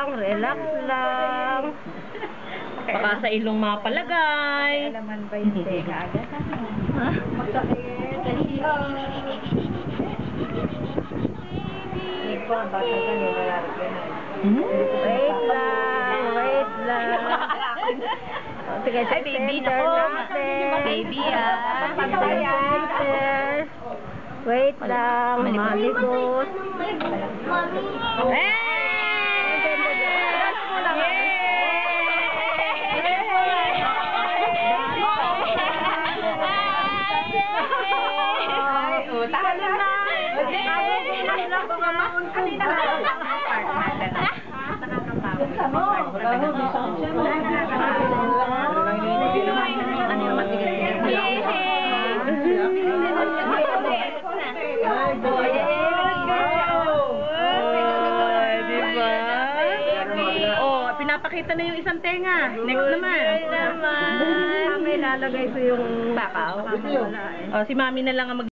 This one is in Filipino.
Relax lang. Baka sa ilong mapalagay. Alaman ba yung tenga agad? Na. Wait lang, wait lang. Sige, Ay, baby, nako. Baby, ah. Wait lang, maligot. Eh! Talo na! Ba? Oh, pinapakita na yung isang tenga. Next naman. Next naman. May lalagay ko yung bakaw. Oh, si mami na lang ang mag